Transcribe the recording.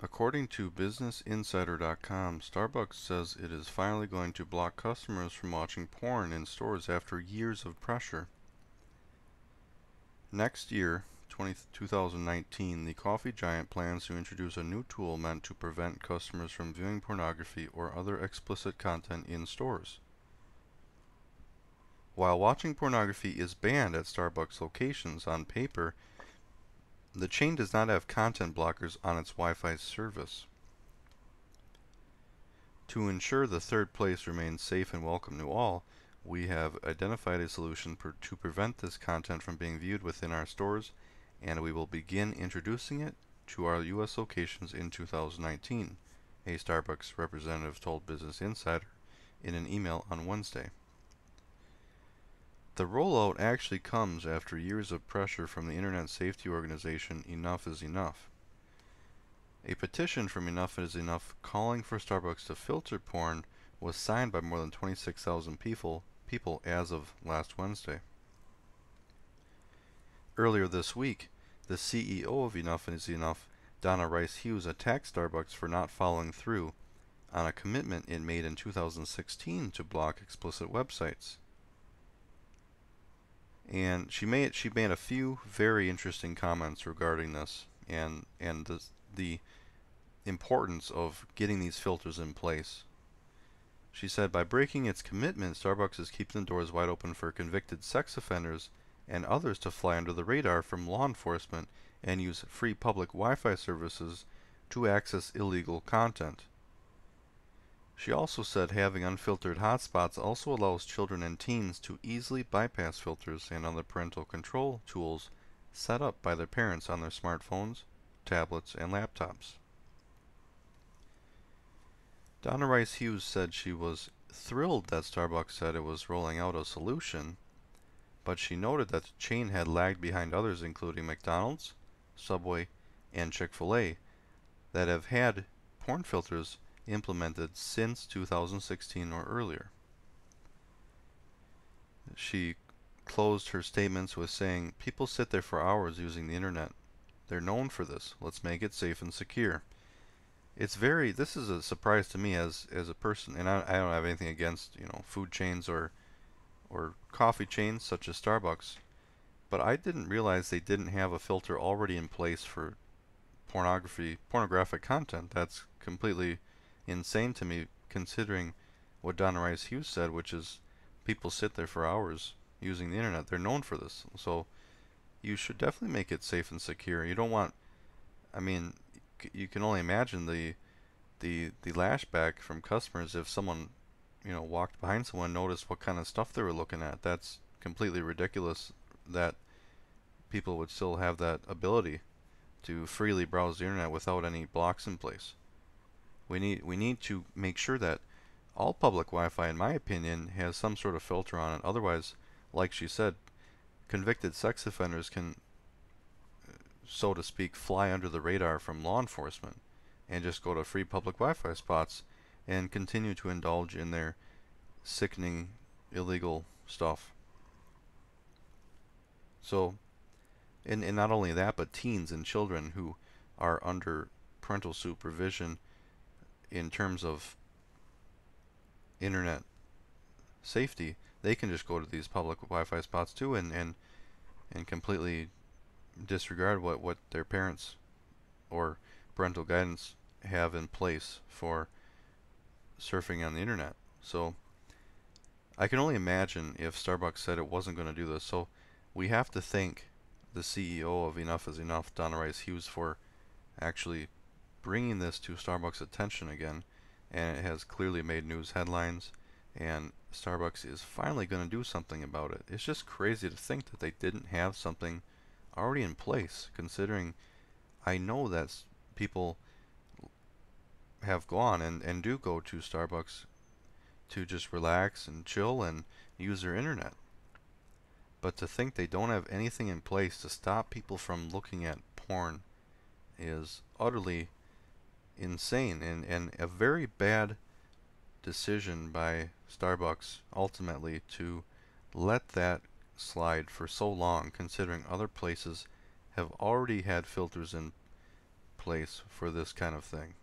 According to BusinessInsider.com, Starbucks says it is finally going to block customers from watching porn in stores after years of pressure. Next year, 20, 2019, the coffee giant plans to introduce a new tool meant to prevent customers from viewing pornography or other explicit content in stores. While watching pornography is banned at Starbucks locations on paper, the chain does not have content blockers on its Wi-Fi service. To ensure the third place remains safe and welcome to all, we have identified a solution per to prevent this content from being viewed within our stores, and we will begin introducing it to our U.S. locations in 2019, a Starbucks representative told Business Insider in an email on Wednesday. The rollout actually comes after years of pressure from the Internet safety organization Enough is Enough. A petition from Enough is Enough calling for Starbucks to filter porn was signed by more than 26,000 people, people as of last Wednesday. Earlier this week, the CEO of Enough is Enough, Donna Rice Hughes, attacked Starbucks for not following through on a commitment it made in 2016 to block explicit websites and she made she made a few very interesting comments regarding this and and the the importance of getting these filters in place. She said by breaking its commitment, Starbucks is keeping the doors wide open for convicted sex offenders and others to fly under the radar from law enforcement and use free public Wi-Fi services to access illegal content. She also said having unfiltered hotspots also allows children and teens to easily bypass filters and other parental control tools set up by their parents on their smartphones, tablets, and laptops. Donna Rice Hughes said she was thrilled that Starbucks said it was rolling out a solution, but she noted that the chain had lagged behind others including McDonald's, Subway, and Chick-fil-A that have had porn filters implemented since 2016 or earlier. She closed her statements with saying, People sit there for hours using the internet. They're known for this. Let's make it safe and secure. It's very, this is a surprise to me as, as a person, and I, I don't have anything against, you know, food chains or, or coffee chains such as Starbucks, but I didn't realize they didn't have a filter already in place for pornography, pornographic content. That's completely insane to me considering what Donna Rice Hughes said, which is people sit there for hours using the internet. They're known for this. So you should definitely make it safe and secure. You don't want I mean you can only imagine the the the lashback from customers if someone you know walked behind someone noticed what kind of stuff they were looking at. That's completely ridiculous that people would still have that ability to freely browse the internet without any blocks in place. We need we need to make sure that all public Wi-Fi, in my opinion, has some sort of filter on it. Otherwise, like she said, convicted sex offenders can, uh, so to speak, fly under the radar from law enforcement and just go to free public Wi-Fi spots and continue to indulge in their sickening illegal stuff. So, and, and not only that, but teens and children who are under parental supervision in terms of internet safety, they can just go to these public Wi-Fi spots too and and and completely disregard what what their parents or parental guidance have in place for surfing on the internet. So I can only imagine if Starbucks said it wasn't going to do this. So we have to thank the CEO of Enough is Enough, Donna Rice Hughes, for actually bringing this to Starbucks' attention again, and it has clearly made news headlines, and Starbucks is finally going to do something about it. It's just crazy to think that they didn't have something already in place, considering I know that people have gone and, and do go to Starbucks to just relax and chill and use their internet. But to think they don't have anything in place to stop people from looking at porn is utterly insane and, and a very bad decision by Starbucks ultimately to let that slide for so long considering other places have already had filters in place for this kind of thing.